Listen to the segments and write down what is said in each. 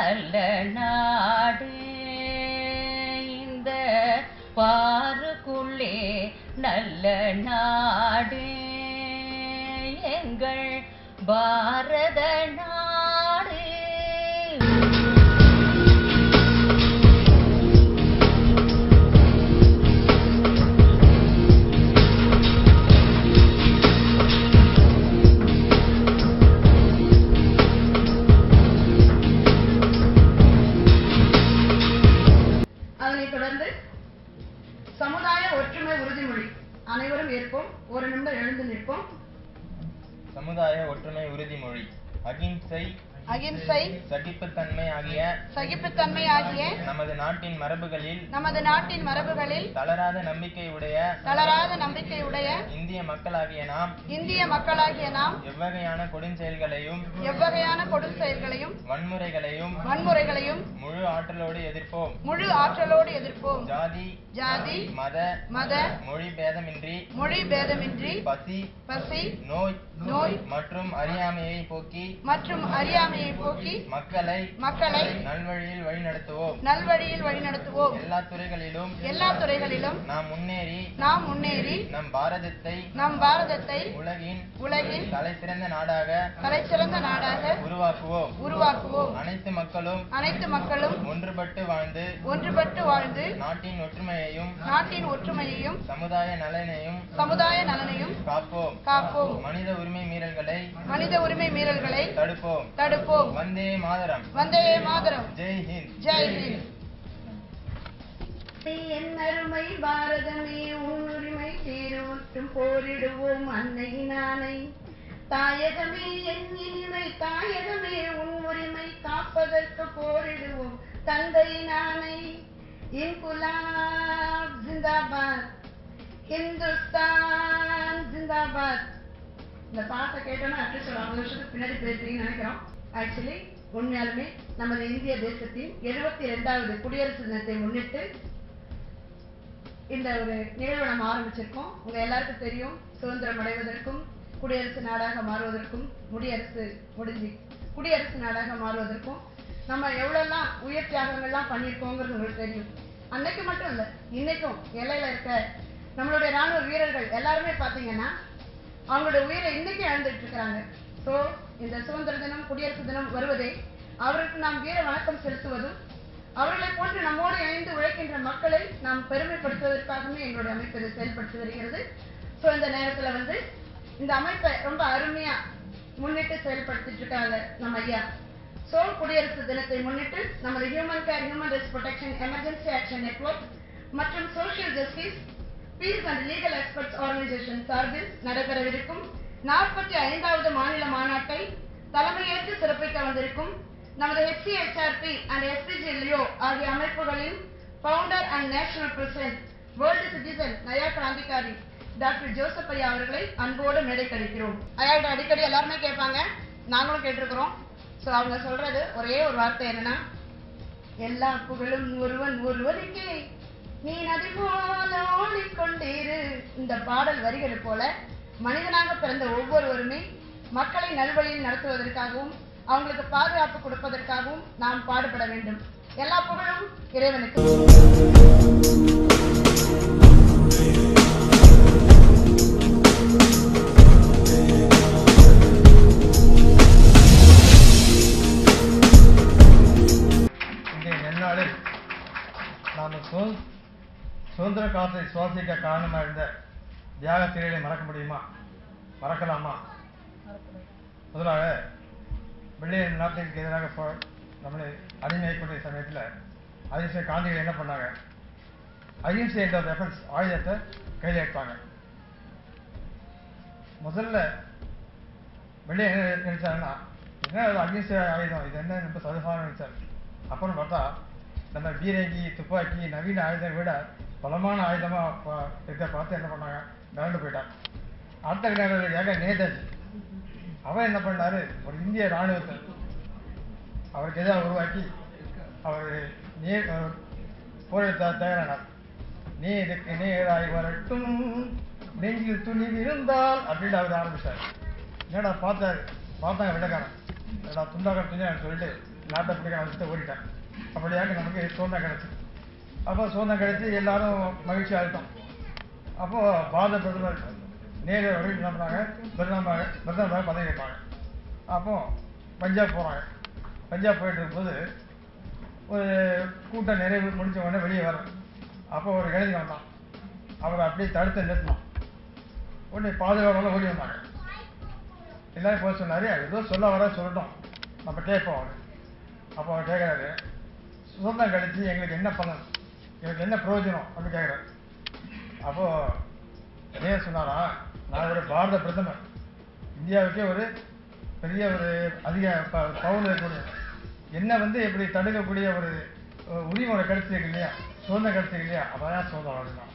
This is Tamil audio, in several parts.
நல்ல நாடு. இந்த பாருக்குள்ளே நல்ல நாடு. எங்கள் பாரத நாடு சகிப்புத்தன்மை ஆகிய நமது நாட்டின் மரபுகளில் நமது நாட்டின் மரபுகளில் தளராத நம்பிக்கை உடைய தளராத நம்பிக்கையுடைய இந்திய மக்களாகிய நாம் இந்திய மக்களாகிய நாம் எவ்வகையான கொடுஞ்செயல்களையும் எவ்வகையான கொடும் செயல்களையும் வன்முறைகளையும் வன்முறைகளையும் முழு ஆற்றலோடு எதிர்ப்போம். முழு ஆற்றலோடு எதிர்ப்போம். ஜாதி ஜாதி மத மத மொழி பேதமின்றி மொழி பேதமின்றி பசி பசி நோய் நோய் மற்றும் அறியாமையை போக்கி மற்றும் அறியாமையை போக்கி மக்களை மக்களை நல்வழியில் வழிநடத்துவோம் நல்வழியில் வழிநடத்துவோம் எல்லா துறைகளிலும் எல்லா துறைகளிலும் நாம் முன்னேறி நாம் முன்னேறி நம் பாரதத்தை நம் பாரதத்தை உலகின் உலகின் தலைசிறந்த நாடாக தலைசிறந்த நாடாக உருவாக்குவோம். உருவாக்குவோம். அனைத்து மக்களும் அனைத்து மக்களும் ஒன்றுபட்டு வாழ்ந்து ஒன்றுபட்டு வாழ்ந்து நாட்டின் ஒற்றுமையையும் நாட்டின் ஒற்றுமையையும் சமுதாய நலனையும் சமுதாய நலனையும் காப்போம். காப்போம். மனித உரிமை மீறல்களை மனித உரிமை மீறல்களை தடுப்போம். தடுப்போம். வந்தே மாதரம். வந்தே மாதரம். ஜெய் ஹிந்த் ஜெய் ஹிந்த் என் அருமை பாரதமே உன் உரிமை சீரூட்டும் போரிடுவோம் அன்னையின் ஆணை. தாயகமே என் இனிமை தாயகமே உன் உரிமை காப்பதற்கு போரிடுவோம் தந்தையின் ஆணை. இன்குலாப் ஜிந்தாபாத் இந்துஸ்தான் ஜிந்தாபாத். இந்த பாட்டை கேட்டோன்னா அட்லீஸ்ட் ஒரு ஐம்பது வருஷத்துக்கு பின்னாடி பேசுறீங்கன்னு நினைக்கிறோம். ஆக்சுவலி உண்மையாலுமே நமது இந்திய தேசத்தின் எழுபத்தி இரண்டாவது குடியரசு தினத்தை முன்னிட்டு இந்த ஒரு நிகழ்வு நம்ம ஆரம்பிச்சிருக்கோம். உங்க எல்லாருக்கும் தெரியும் சுதந்திரம் அடைவதற்கும் குடியரசு நாடாக மாறுவதற்கும் முடியரசு முடிஞ்சு குடியரசு நாடாக மாறுவதற்கும் நம்ம எவ்வளோலாம் உயிர் தியாகங்கள்லாம் பண்ணியிருக்கோங்கிறது உங்களுக்கு தெரியும். அன்னைக்கு மட்டும் இல்லை இன்னைக்கும் எல்லையில இருக்க நம்மளுடைய ராணுவ வீரர்கள் எல்லாருமே பார்த்தீங்கன்னா அவங்களுடைய உயிரை இன்னைக்கு இழந்துட்டு இருக்கிறாங்க. ஸோ இந்த சுதந்திர தினம் குடியரசு தினம் வருவதை அவருக்கு நாம் வீர வணக்கம் செலுத்துவதும் அவர்களை போன்று நம்மோடு இணைந்து உழைக்கின்ற மக்களை நாம் பெருமைப்படுத்துவதற்காகவே எங்களுடைய அமைப்பு இதை செயல்படுத்தி வருகிறது. ஸோ இந்த நேரத்தில் வந்து இந்த அமைப்பை ரொம்ப அருமையா முன்னிட்டு செயல்படுத்திட்டு இருக்காங்க நம்ம ஐயா. ஸோ குடியரசு தினத்தை முன்னிட்டு நமது human care human rights protection emergency action network மற்றும் social justice peace and legal experts organisation சார்பில் நடைபெறவிருக்கும் நாற்பத்தி ஐந்தாவது மாநில மாநாட்டை தலைமையேற்று சிறப்பிக்க வந்திருக்கும் நமது ஹெச்சிஎச்ஆர்பி அண்ட் எஸ்பிஜி லியோ ஆகிய அமைப்புகளின் founder and national president world citizen Naya Krantikari doctor Joseph ஐயா அவர்களை அன்போடு மேடை கழிக்கிறோம் ஐயாட்ட அடிக்கடி எல்லாருமே கேட்பாங்க. நாங்களும் கேட்டிருக்கிறோம். ஸோ அவங்க சொல்றது ஒரே ஒரு வார்த்தை என்னன்னா எல்லா புகழும் ஒருவன் ஒருவருக்கே நீ நதி போல ஓடிக்கொண்டிரு. இந்த பாடல் வரிகள் போல மனிதனாக பிறந்த ஒவ்வொருவருமே மக்களை நல்வழியில் நடத்துவதற்காகவும் அவங்களுக்கு பாதுகாப்பு கொடுப்பதற்காகவும் நாம் பாடுபட வேண்டும். எல்லா புகழும் இறைவனுக்கு. இன்றைய சுதந்திர காற்றை சுவாசிக்க காரணமாக இருந்த தியாக திரைகளை மறக்க முடியுமா? மறக்கலாமா? முதலாக வெள்ளைய நாட்டுக்கு எதிராக நம்மளை அடிமையாக்கக்கூடிய சமயத்தில் அகிம்சை காந்திகள் என்ன பண்ணாங்க? அகிம்சை என்ற வெப்பன்ஸ் ஆயுதத்தை கையில் எடுத்தாங்க முதல்ல வெளியே என்ன நினைச்சாங்கன்னா என்ன அகிம்சை ஆயுதம்? இது என்ன ரொம்ப சதுகாரம் நினைச்சார். அப்புறம் பார்த்தா நம்ம பீரங்கி துப்பாக்கி நவீன ஆயுதம் விட பலமான ஆயுதமா இருக்க இதை பார்த்து என்ன பண்ணாங்க? மிரண்டு போயிட்டான். அடுத்த நேரம் நேதாஜி அவர் என்ன பண்ணாரு? ஒரு இந்திய ராணுவத்தை அவருக்கு எதிராக உருவாக்கி அவர் நீ போராட்ட தயாரானார். நீ இதுக்கு நேராய் வரட்டும். நெஞ்சில் துணிவு இருந்தால் அப்படின்னு அவர் ஆரம்பிச்சார். என்னடா பார்த்தாரு? பார்த்தாங்க வெள்ளக்காரன். என்னடா துண்டாக துணியான்னு சொல்லிட்டு நாட்டை பிடிக்க வச்சுட்டு ஓடிட்டான். அப்படியாக நமக்கு சுதந்திரம் கிடைச்சி. அப்போ சுதந்திரம் கிடைச்சி எல்லாரும் மகிழ்ச்சி ஆகிட்டோம் அப்போ பாரத பிரதமர் நேரு அவர்கள் என்ன பண்ணாங்க? பிரதமராக பிரதமராக பதவி கேட்பாங்க அப்போ பஞ்சாப் போகிறாங்க பஞ்சாப் போயிட்டு இருக்கும்போது ஒரு கூட்டம் நிறைவு முடிஞ்ச உடனே வெளியே வரும் அப்போ ஒரு இளைஞன் வந்தான். அவரை அப்படியே தடுத்து நிறுத்தினான். உடனே பாதுகாவலெல்லாம் ஓடி வந்தாங்க. எல்லாரும் போய் சொன்னார் ஏதோ சொல்ல வர சொல்லட்டும். நம்ம கேட்போம் அவர். அப்போ அவர் கேட்குறாரு சுதந்திரம் கிடைச்சி எங்களுக்கு என்ன பலன்? எங்களுக்கு என்ன பிரயோஜனம்? அப்படின்னு கேட்குறாரு. அப்போ நிறைய சொன்னாரா? நான் ஒரு பாரத பிரதமர். இந்தியாவுக்கே ஒரு பெரிய ஒரு அதிக ப- பவுன் இருக்கக்கூடிய என்ன வந்து இப்படி தடுக்கக்கூடிய ஒரு அஹ், உரிமை கிடைச்சிருக்கு இல்லையா? சுதந்திரம் கிடைச்சிருக்கு இல்லையா? தான் சுதந்திரம் அப்படின்னா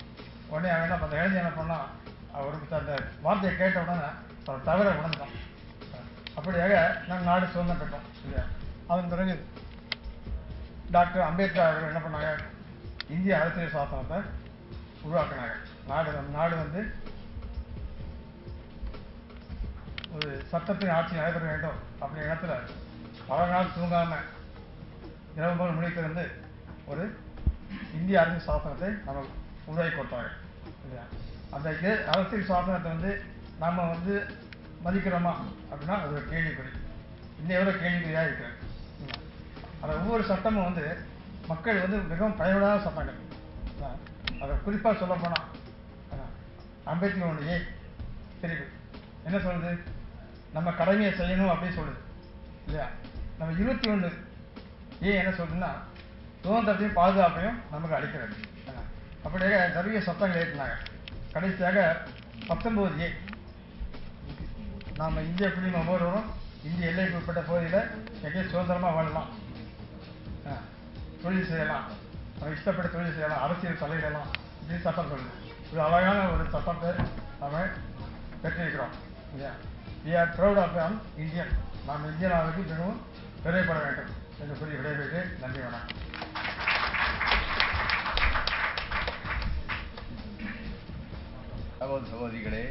உடனே அவன் என்ன பண்ண எழுதி என்ன பண்ணான்? அவருக்கு அந்த வார்த்தையை கேட்ட உடனே அவர் தவிர உணர்ந்தான். அப்படியாக நம் நாடு சுதந்திரம் பெற்றோம் இல்லையா? அதன் பிறகு டாக்டர் அம்பேத்கர் அவர்கள் என்ன பண்ணாங்க? இந்திய அரசியல் சாசனத்தை உருவாக்குனாங்க. நாடு நம் நாடு வந்து ஒரு சட்டத்தின் ஆட்சி நடைபெற வேண்டும். அப்படிங்கிற இடத்துல பல நாள் தூங்காம இரவு போல் முடித்திருந்து ஒரு இந்திய அரசியல் சாசனத்தை நம்ம உருவாக்கி கொடுத்தாங்க. இல்லையா? அந்த இது அரசியல் சாசனத்தை வந்து நாம வந்து மதிக்கிறோமா அப்படின்னா அது ஒரு கேள்விக்குறி. இன்னைய வரை கேள்விக்குறியாக இருக்கிறது. இல்லையா? அந்த ஒவ்வொரு சட்டமும் வந்து மக்கள் வந்து மிகவும் பயனுள்ளதாக சட்டங்கள். அதை குறிப்பாக சொல்ல போனால் அம்பேத்கர் ஒன்று ஏ தெரியுது என்ன சொல்லுது நம்ம கடமையை செய்யணும் அப்படின்னு சொல்லுது. இல்லையா? நம்ம இருபத்தி ஒன்று ஏன் என்ன சொல்றதுன்னா சுதந்திரத்தையும் பாதுகாப்பையும் நமக்கு அளிக்கிறது. என்ன? அப்படியே நிறைய சத்தங்கள் ஏற்றினாங்க கடைசியாக பத்தொன்பது ஏ. நாம இந்திய குடிமை ஒவ்வொருவரும் இந்திய எல்லைக்கு உட்பட்ட பகுதியில் எங்கேயும் சுதந்திரமாக வாழலாம். ஆ, தொழில் செய்யலாம். இஷ்டப்பட்ட தொழில் செய்யலாம். அரசியல் தலையிடலாம். இப்படி சட்டம் சொல்லுது இது அழகான ஒரு சட்டத்தை நம்ம பெற்றிருக்கிறோம். இல்லையா? We are proud of an Indian நாம் இந்தியனாவுக்கு மிகவும் பெருமைப்பட வேண்டும் என்று சொல்லி விடைபெற்று நன்றி வணக்கம். சகோதர சகோதரிகளே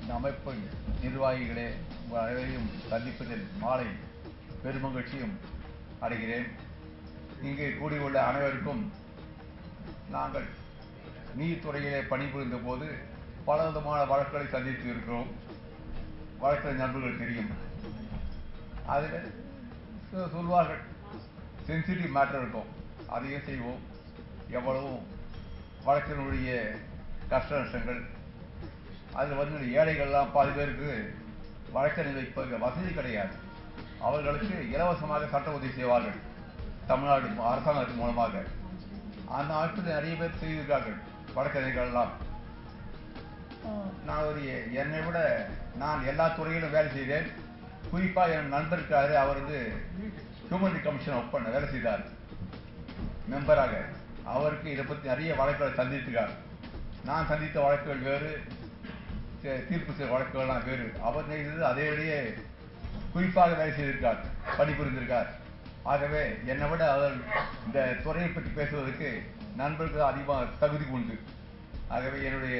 இந்த அமைப்பின் நிர்வாகிகளே உங்கள் அனைவரையும் சந்திப்பதில் மாலை பெருமகிழ்ச்சியும் அடைகிறேன். இங்கே கூடியுள்ள அனைவருக்கும் நாங்கள் நீதித்துறையிலே பணிபுரிந்த போது பல விதமான வழக்குகளை சந்தித்து இருக்கிறோம். வழக்கறிஞர் நண்பர்கள் தெரியும். அதில் சொல்வார்கள். சென்சிட்டிவ் மேட்டர் இருக்கும். அதையும் செய்வோம். எவ்வளவும் வழக்கினுடைய கஷ்ட நஷ்டங்கள். அதில் வந்து ஏழைகள்லாம் பாதி பேருக்கு வழக்கறிஞர் வைப்ப வசதி கிடையாது. அவர்களுக்கு இலவசமாக சட்ட உதவி செய்வார்கள். தமிழ்நாடு அரசாங்கத்தின் மூலமாக. அந்த ஆற்றில் நிறைய பேர் செய்திருக்கார்கள் வழக்கறிஞர்கள்லாம். நான் ஒரு என்னை விட நான் எல்லா துறையிலும் வேலை செய்தேன். குறிப்பாக என் நண்பர் இருக்காரு அவர் வந்து ஹியூமன் கமிஷன் ஒர்க் பண்ண வேலை செய்தார். மெம்பராக அவருக்கு இதை பற்றி நிறைய வழக்குகளை சந்தித்திருக்கார். நான் சந்தித்த வழக்குகள் வேறு தீர்ப்பு செய்த வழக்குகள்லாம் வேறு. அவர் செய்தது அதைவிடையே குறிப்பாக வேலை செய்திருக்கார் பணிபுரிந்திருக்கார். ஆகவே என்னை விட அவர் இந்த துறையை பற்றி பேசுவதற்கு நண்பர்கள் அதிகமாக தகுதி உண்டு. ஆகவே என்னுடைய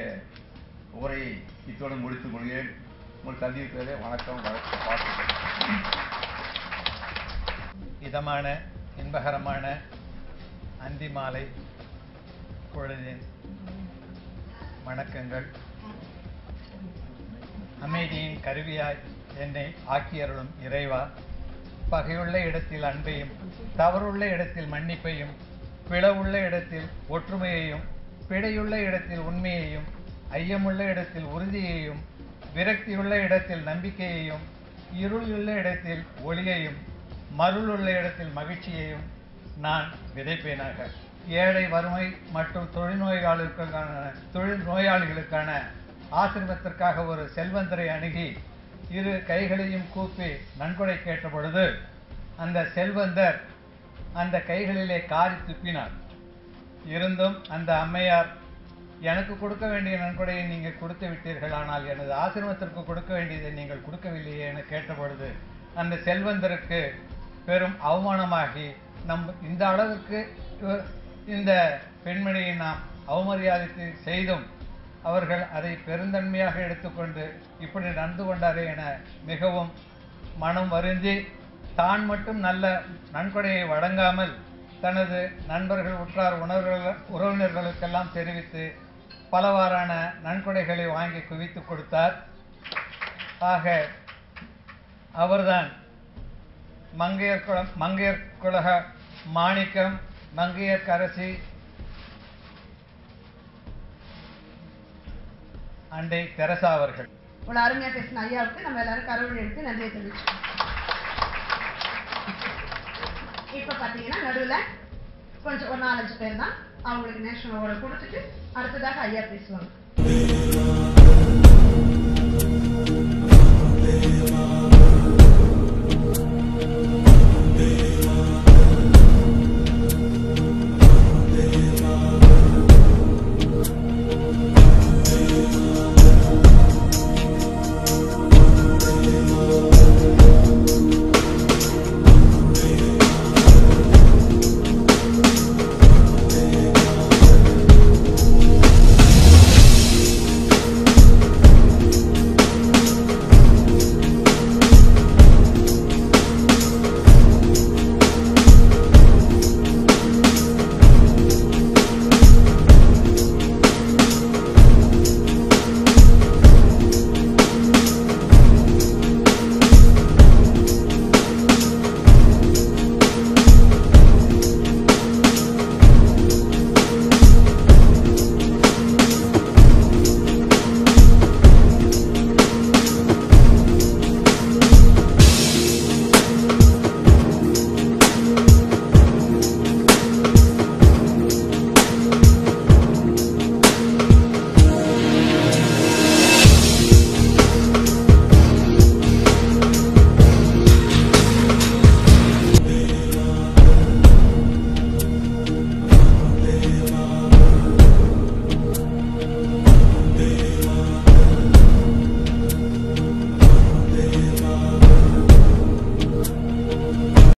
உரையை இத்துடன் முடித்துக் கொள்கிறேன். உங்கள் சந்திப்பதே வணக்கம் வணக்கம் இதமான இன்பகரமான அந்தி மாலை பொழுதின் வணக்கங்கள். அமைதியின் கருவியாய் என்னை ஆக்கியருளும் இறைவா பகையுள்ள இடத்தில் அன்பையும் தவறுள்ள இடத்தில் மன்னிப்பையும் பிளவுள்ள இடத்தில் ஒற்றுமையையும் பிழையுள்ள இடத்தில் உண்மையையும் ஐயமுள்ள இடத்தில் உறுதியையும் விரக்தியுள்ள இடத்தில் நம்பிக்கையையும் இருளுள்ள இடத்தில் ஒளியையும் மருளுள்ள இடத்தில் மகிழ்ச்சியையும் நான் விதைப்பேனாக. ஏழை வறுமை மற்றும் தொழில்நோயாளிகளுக்கான தொழில் நோயாளிகளுக்கான ஆசிரமத்திற்காக ஒரு செல்வந்தரை அணுகி இரு கைகளையும் கூப்பி நன்கொடை கேட்ட பொழுது அந்த செல்வந்தர் அந்த கைகளிலே காரி துப்பினார். இருந்தும் அந்த அம்மையார் எனக்கு கொடுக்க வேண்டிய நன்கொடையை நீங்கள் கொடுத்து விட்டீர்கள் ஆனால் எனது ஆசிரமத்திற்கு கொடுக்க வேண்டியதை நீங்கள் கொடுக்கவில்லையே என கேட்டபொழுது அந்த செல்வந்தருக்கு பெரும் அவமானமாகி நம் இந்த அளவுக்கு இந்த பெண்மணியை நாம் அவமரியாதை செய்தும் அவர்கள் அதை பெருந்தன்மையாக எடுத்துக்கொண்டு இப்படி நடந்து கொண்டாரே என மிகவும் மனம் வருந்தி தான் மட்டும் நல்ல நன்கொடையை வழங்காமல் தனது நண்பர்கள் உற்றார் உணர்வுகள் உறவினர்களுக்கெல்லாம் தெரிவித்து பலவாறான நன்கொடைகளை வாங்கி குவித்து கொடுத்தார். ஆக அவர்தான் மங்கையர் குல மங்கையர் குலக மாணிக்கம் மங்கையர்க்கரசி அண்டை தெரசா அவர்கள். இவ்வளவு அருமையா பேசின ஐயாவுக்கு நம்ம எல்லாரும் கரவழி எடுத்து நன்றியை தெரிவிச்சோம் இப்ப பாத்தீங்கன்னா நடுவுல கொஞ்சம் ஒரு நாலஞ்சு பேர் தான் அவங்களுக்கு நேஷனல் அவார்டு கொடுத்துட்டு அடுத்ததாக ஐயா பேசுவாங்க.